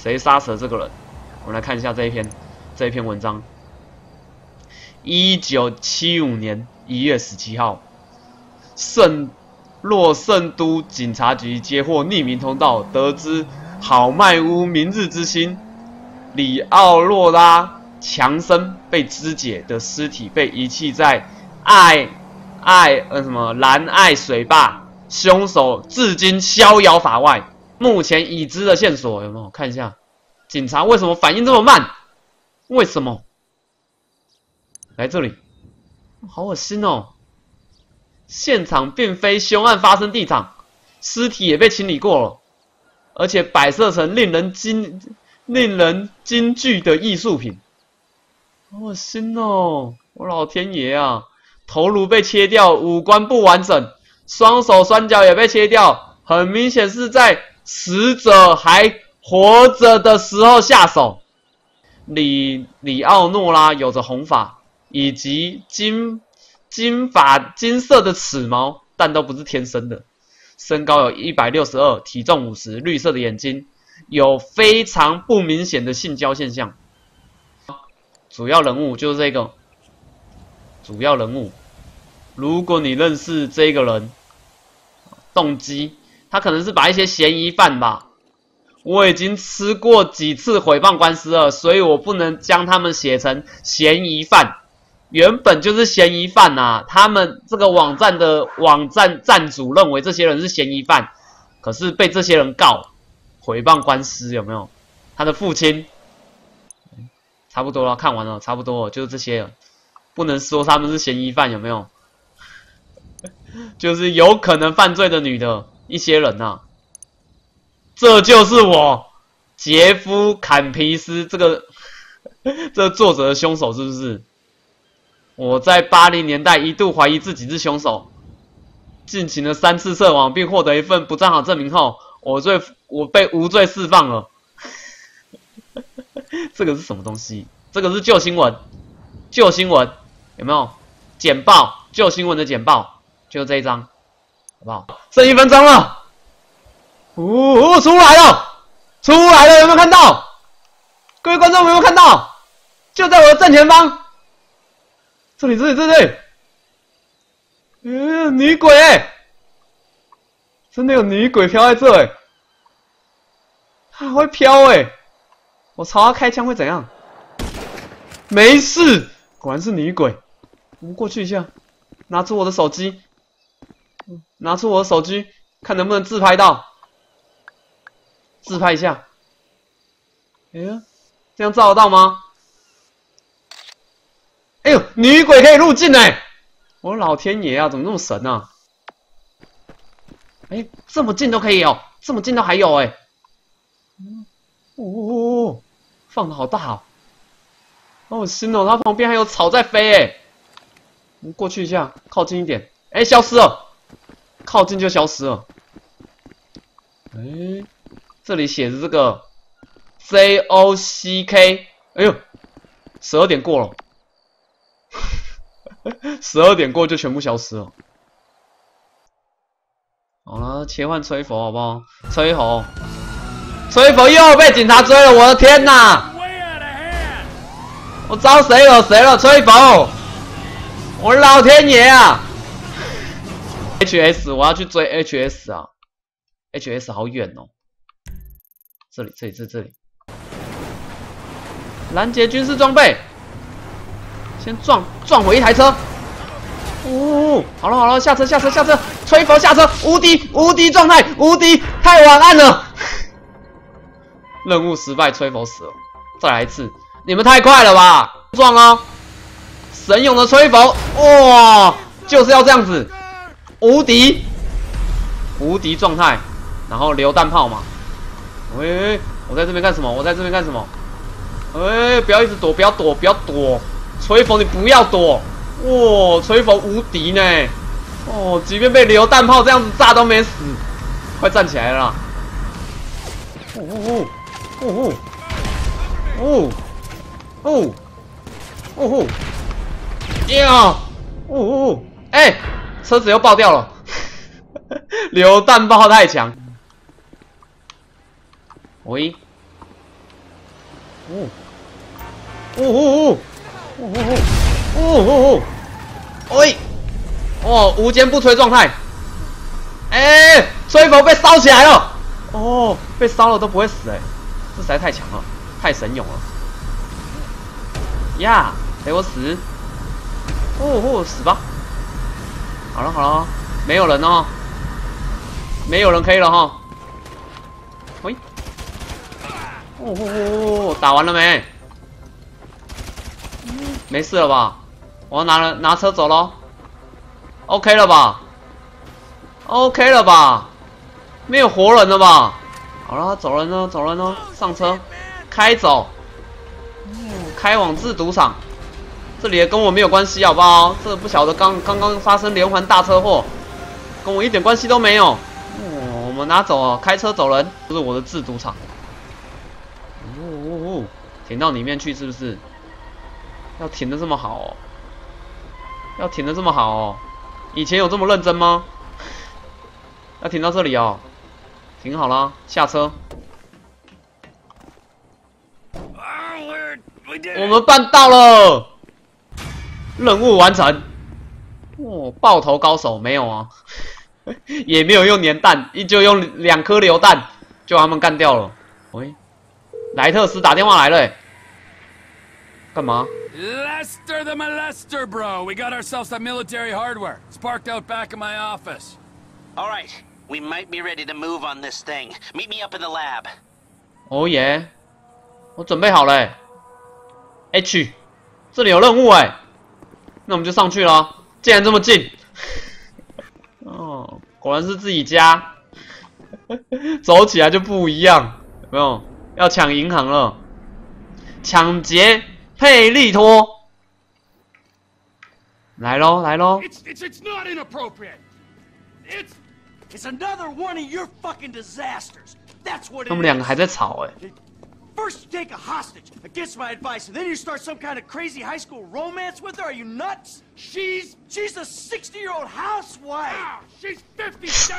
谁杀死了这个人？我们来看一下这一篇这一篇文章。一九七五年一月十七号，圣洛圣都警察局接获匿名通道，得知好麦屋明日之星里奥洛拉强森被肢解的尸体被遗弃在爱爱呃什么蓝爱水坝，凶手至今逍遥法外。目前已知的线索有没有？看一下，警察为什么反应这么慢？为什么？来这里，好恶心哦！现场并非凶案发生地场，尸体也被清理过了，而且摆设成令人惊、令人惊惧的艺术品。好恶心哦！我老天爷啊！头颅被切掉，五官不完整，双手双脚也被切掉，很明显是在死者还活着的时候下手。里里奥诺拉有着红发。以及金金发金色的齿毛，但都不是天生的。身高有一百六十二，体重五十，绿色的眼睛，有非常不明显的性交现象。主要人物就是这个。主要人物，如果你认识这个人，动机，他可能是把一些嫌疑犯吧。我已经吃过几次诽谤官司了，所以我不能将他们写成嫌疑犯。原本就是嫌疑犯啊，他们这个网站的网站站主认为这些人是嫌疑犯，可是被这些人告诽谤官司有没有？他的父亲，差不多了，看完了，差不多就是这些了，不能说他们是嫌疑犯有没有？就是有可能犯罪的女的一些人呐，这就是我杰夫坎皮斯这个 这作者的凶手是不是？我在八零年代一度怀疑自己是凶手，进行了三次测谎，并获得一份不正好证明后，我罪我被无罪释放了。这个是什么东西？这个是旧新闻，旧新闻有没有？简报，旧新闻的简报，就这一张，好不好？剩一分钟了，呜，出来了，出来了，有没有看到？各位观众有没有看到？就在我的正前方。这里，这里，这里，嗯，女鬼，真的有女鬼飘在这哎，还会飘哎，我朝他开枪会怎样？没事，果然是女鬼。我们过去一下，拿出我的手机，拿出我的手机，看能不能自拍到，自拍一下。哎呀，这样照得到吗？哎呦，女鬼可以入境哎！我老天爷啊，怎么那么神啊？哎，这么近都可以哦，这么近都还有哎！哦，放的好大哦，好恶心哦！它旁边还有草在飞哎！我们过去一下，靠近一点。哎，消失了，靠近就消失了。哎，这里写着这个 “Z O C K。哎呦，十二点过了。十二点过就全部消失了。好了，切换吹佛好不好？吹佛，吹佛又被警察追了！我的天哪！我招谁惹谁了？吹佛！我老天爷啊！H S，我要去追 H S 啊！H S 好远哦。这里，这里，这这里。拦截军事装备。先撞撞毁一台车，呜！好了好了，下车下车下车，吹佛下车，无敌无敌状态，无敌！太晚按了，任务失败，吹佛死了。再来一次，你们太快了吧！撞啊！神勇的吹佛，哇！就是要这样子，无敌无敌状态，然后榴弹炮嘛。喂，我在这边干什么？我在这边干什么？哎，不要一直躲，不要躲，不要躲。吹风，你不要躲！哇，吹风无敌呢！哦，即便被榴弹炮这样子炸都没死，快站起来了！哦哦哦哦哦哦哦！呀！哦哦！哎，车子又爆掉了！榴弹爆太强！喂哦，哦哦哦哦哦哦哦，喂，哦，无坚不摧状态。哎，吹佛被烧起来了。哦，被烧了都不会死哎，这实在太强了，太神勇了。呀，给我死！哦哦，死吧。好了好了，没有人哦，没有人可以了哈。喂，哦哦哦，打完了没？没事了吧？我要拿了拿车走喽。OK 了吧？OK 了吧？没有活人了吧？好了，走人呢，走人呢，上车，开走。开往制赌场，这里跟我没有关系，好不好？这不晓得刚刚刚发生连环大车祸，跟我一点关系都没有。哦，我们拿走，开车走人，这是我的制赌场。哦哦哦，停到里面去是不是？要停的这么好哦？要停的这么好哦？以前有这么认真吗？要停到这里哦？停好了，下车。我们办到了，任务完成。哦，爆头高手没有啊，也没有用粘弹，依旧用两颗榴弹就把他们干掉了。喂，莱特斯打电话来了，干嘛？Lester the molester, bro. We got ourselves some military hardware. It's parked out back in my office. All right, we might be ready to move on this thing. Meet me up in the lab. 哦耶，我准备好了。H，这里有任务哎，那我们就上去了。既然这么近，哦，果然是自己家，走起来就不一样，有没有？要抢银行了，抢劫佩利托，来喽，来喽。他们两个还在吵哎。First you take a hostage, against my advice, and then you start some kind of crazy high school romance with her? Are you nuts? She's... she's a 60-year-old housewife! Ah, she's 57!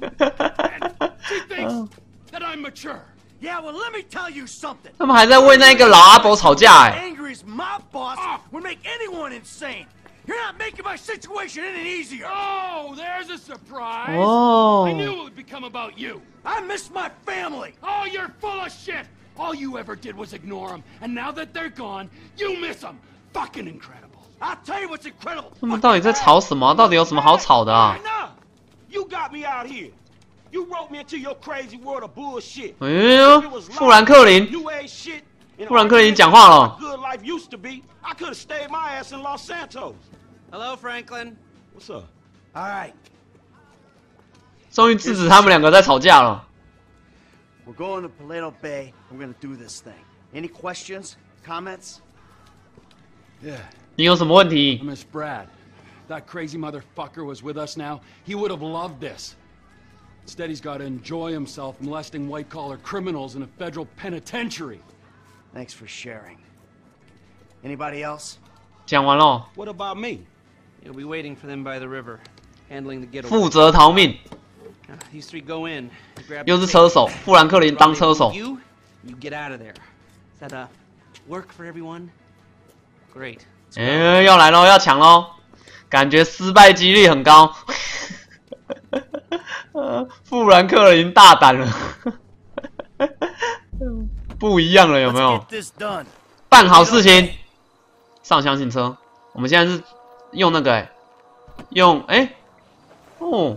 and she thinks oh. that I'm mature. Yeah, well, let me tell you something. 他们还在为那个老阿伯吵架哎。Angry as my boss ah. would make anyone insane. You're not making my situation any easier. Oh, there's a surprise. Oh. I knew it would become about you. I miss my family. Oh, you're full of shit. All you ever did was ignore them, and now that they're gone, you miss them. Fucking incredible. I'll tell you what's incredible. 他们到底在吵什么？到底有什么好吵的啊？You got me out here. You wrote me into your crazy world of bullshit. 哎呦，富兰克林，富兰克林讲话了。Good life used to be. I could have stayed my ass in Los Santos. Hello, Franklin. What's up? All right. 终于制止他们两个在吵架了。we're going to Paleto Bay. We're going to do this thing. Any questions? Comments? Yeah. 你有什么问题 Miss Brad. That crazy motherfucker was with us now. He would have loved this. Instead, he's got to enjoy himself molesting white-collar criminals in a federal penitentiary. Thanks for sharing. Anybody else? 讲完了。What about me? You'll be waiting for them by the river, handling the getaway. 负责逃命。 又是车手，富兰克林当车手。哎，要来喽，要抢喽！感觉失败几率很高。富兰克林大胆了，不一样了，有没有？办好事情，上相信车。我们现在是用那个，哎，用哎，哦。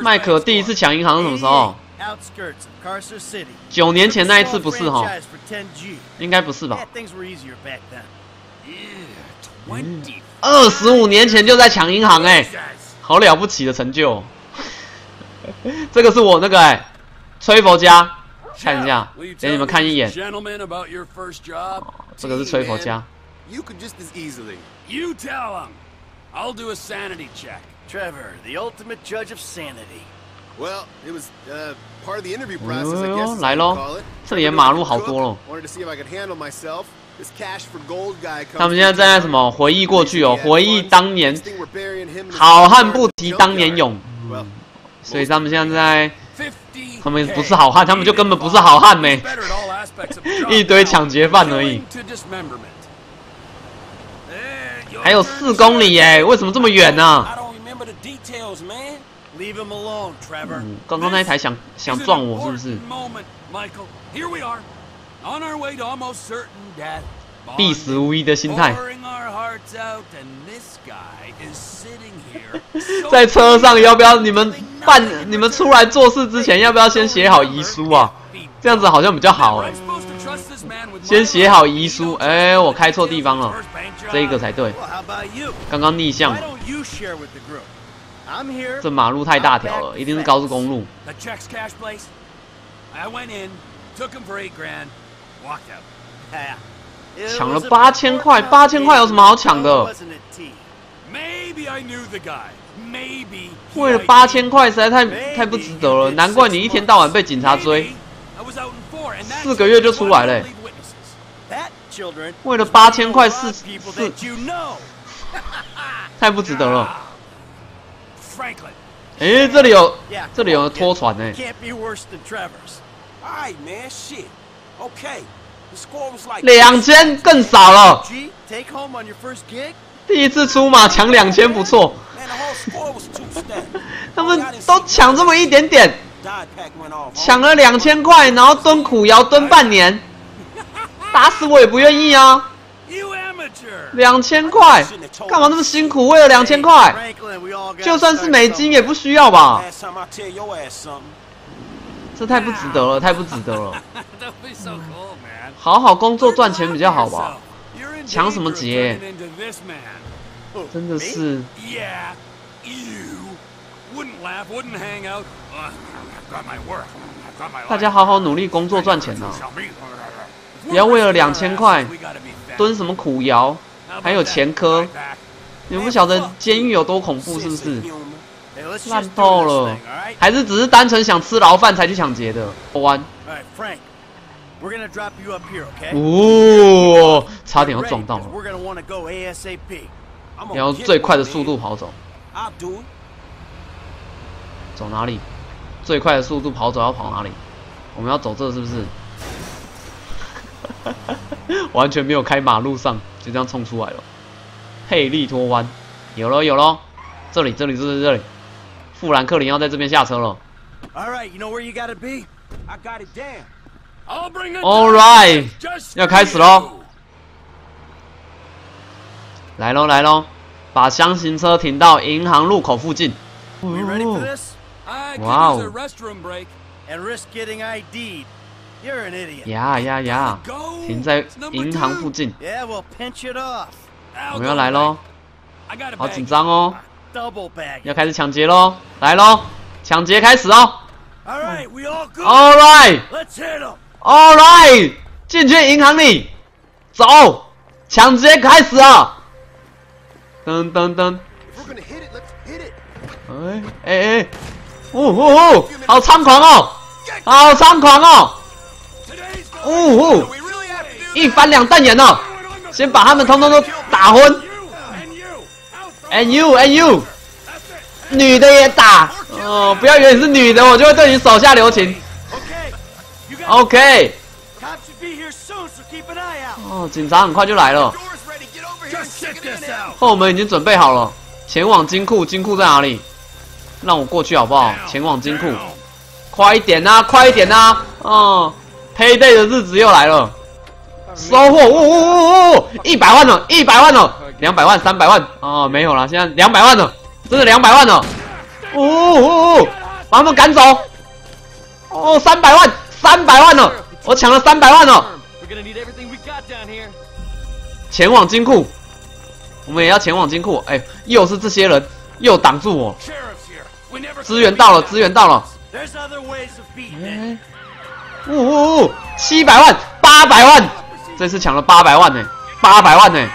麦克第一次抢银行是什么时候？九年前那一次不是哈？应该不是吧？二十五年前就在抢银行哎、好了不起的成就！这个是我那个哎、吹佛家，看一下，给你们看一眼。这个是吹佛家。youcanjustas easily. You tell. I'll do a sanity check. Trevor, the ultimate judge of sanity. Well, it was uh, part of the interview 哎 process, 呦 I 呦 guess. is 来喽这里的马路好多喽。Wanted to see if I could handle myself. This cash for gold guy 他们现在在什么回忆过去哦，回忆当年好汉不提当年勇，所以他们现在50他们不是好汉，他们就根本不是好汉没 Better at all aspects of the job 一堆.抢劫犯而已. Eh, 还有四公里耶，为什么这么远呢、嗯，刚刚那一台想想撞我是不是 important？moment, Michael. Here we are, on our way to almost certain death. 必死无疑的心态.在车上要不要你们办？你们出来做事之前要不要先写好遗书啊？这样子好像比较好哎先写好遗书，哎，我开错地方了.这一个才对。刚刚逆向这马路太大条了一定是高速公路。抢了八千块八千块有什么好抢的？为了八千块实在太太不值得了难怪你一天到晚被警察追。四个月就出来了为了八千块四四 太不值得了。Franklin. 诶，这里有这里有拖船呢。Can't be worse than. All right, man. Shit. Okay. The score was like 两千更少了，G, take home on your first gig. 第一次出马抢两千不错.他们都抢这么一点点.抢了两千块，然后蹲苦窑蹲半年，打死我也不愿意啊！两千块，干嘛那么辛苦为了两千块？就算是美金也不需要吧？这太不值得了，太不值得了。好好工作赚钱比较好吧。抢什么劫？真的是。大家好好努力工作赚钱呐，不要为了两千块。蹲什么苦窑？还有前科？你们不晓得监狱有多恐怖是不是？烂透了。还是只是单纯想吃牢饭才去抢劫的？弯。哦 we're gonna drop you up here ok 差点要撞到了。然后最快的速度跑走。走哪里？最快的速度跑走要跑哪里？我们要走这是不是？完全没有开马路上，就这样冲出来了。佩利托湾，有咯有咯，这里这里这里这里，富兰克林要在这边下车了。All right, you know where you gotta be? I got it down. I'll bring it All right，just 要开始喽。来喽来喽，把箱型车停到银行路口附近。We ready 呀呀呀！停在银行附近，Yeah, well, pinch it off. 我们要来喽好.紧张哦.要开始抢劫喽，来喽，抢劫开始哦。All right, we all good. All right。Let's hit them. All right，进去银行里，走，抢劫开始啊！噔噔噔，we're gonna hit it, let's hit it. 哎哎哎，哦哦哦，好猖狂哦，好猖狂哦，呜！一翻两瞪眼哦！先把他们通通都打昏。And you, and you，女的也打哦！不要以为你是女的，我就会对你手下留情。OK。OK。哦，警察很快就来了。后门已经准备好了，前往金库。金库在哪里？让我过去好不好？前往金库，快一点呐！快一点呐！嗯。，Payday 的日子又来了，收获，呜呜呜呜，一百万了，一百万了，两百万，三百万，哦，没有了，现在两百万了，真的两百万了，呜呜呜，把他们赶走，哦，三百万，三百万了，我抢了三百万了.前往金库，我们也要前往金库，哎，又是这些人，又挡住我。资源到了，资源到了。There's other 呜呜呜，七百万，八百万，这次抢了八百万呢，八百万呢。